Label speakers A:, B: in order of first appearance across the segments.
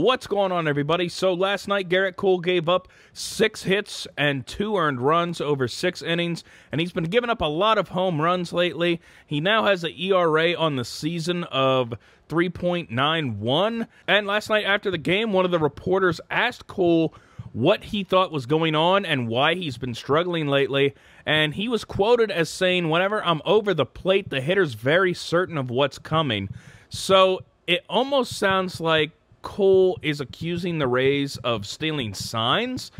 A: What's going on, everybody? So last night, Gerrit Cole gave up six hits and two earned runs over six innings, and he's been giving up a lot of home runs lately. He now has an ERA on the season of 3.91. And last night after the game, one of the reporters asked Cole what he thought was going on and why he's been struggling lately. And he was quoted as saying, Whenever I'm over the plate, the hitter's very certain of what's coming. So it almost sounds like Cole is accusing the Rays of stealing signs,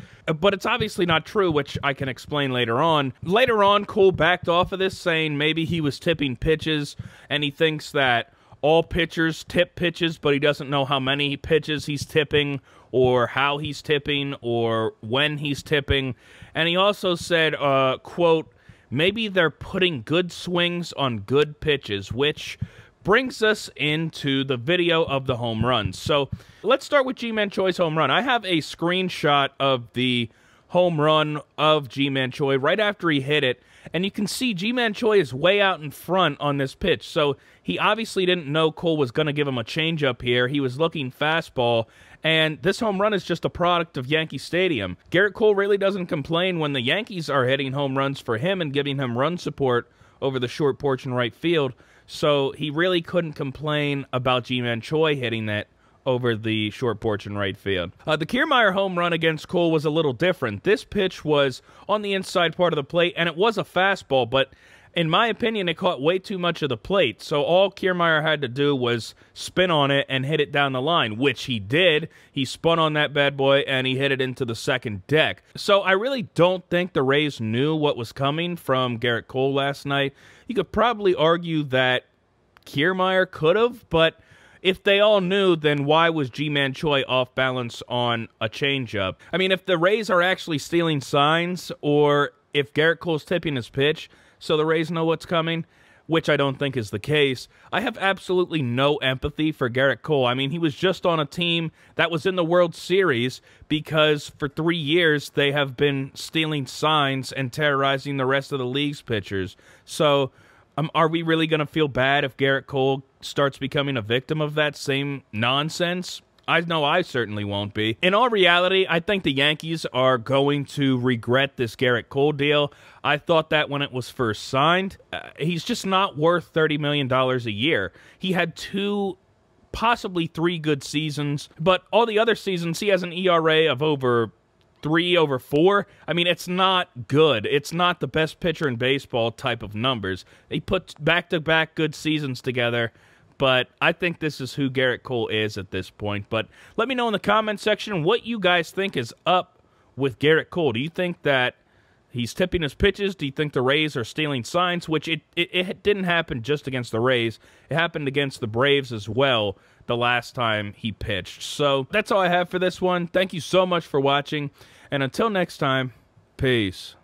A: but it's obviously not true, which I can explain later on. Later on, Cole backed off of this, saying maybe he was tipping pitches, and he thinks that all pitchers tip pitches, but he doesn't know how many pitches he's tipping, or how he's tipping, or when he's tipping. And he also said, uh, quote, maybe they're putting good swings on good pitches, which brings us into the video of the home run. So let's start with Ji-Man Choi's home run. I have a screenshot of the home run of Ji-Man Choi right after he hit it. And you can see Ji-Man Choi is way out in front on this pitch. So he obviously didn't know Cole was going to give him a changeup here. He was looking fastball. And this home run is just a product of Yankee Stadium. Gerrit Cole really doesn't complain when the Yankees are hitting home runs for him and giving him run support over the short porch in right field. So he really couldn't complain about Ji-Man Choi hitting that over the short porch in right field. Uh, the Kiermaier home run against Cole was a little different. This pitch was on the inside part of the plate, and it was a fastball, but in my opinion, it caught way too much of the plate. So all Kiermaier had to do was spin on it and hit it down the line, which he did. He spun on that bad boy and he hit it into the second deck. So I really don't think the Rays knew what was coming from Gerrit Cole last night. You could probably argue that Kiermaier could have, but if they all knew, then why was Ji-Man Choi off balance on a changeup? I mean, if the Rays are actually stealing signs, or if Gerrit Cole's tipping his pitch, so the Rays know what's coming, which I don't think is the case. I have absolutely no empathy for Gerrit Cole. I mean, he was just on a team that was in the World Series because for three years they have been stealing signs and terrorizing the rest of the league's pitchers. So, um, are we really going to feel bad if Gerrit Cole starts becoming a victim of that same nonsense? I know I certainly won't be. In all reality, I think the Yankees are going to regret this Gerrit Cole deal. I thought that when it was first signed. Uh, he's just not worth $30 million a year. He had two possibly three good seasons, but all the other seasons he has an ERA of over three over four. I mean, it's not good. It's not the best pitcher in baseball type of numbers. He put back to back good seasons together but I think this is who Gerrit Cole is at this point. But let me know in the comment section what you guys think is up with Gerrit Cole. Do you think that he's tipping his pitches? Do you think the Rays are stealing signs? Which it, it, it didn't happen just against the Rays. It happened against the Braves as well the last time he pitched. So that's all I have for this one. Thank you so much for watching. And until next time, peace.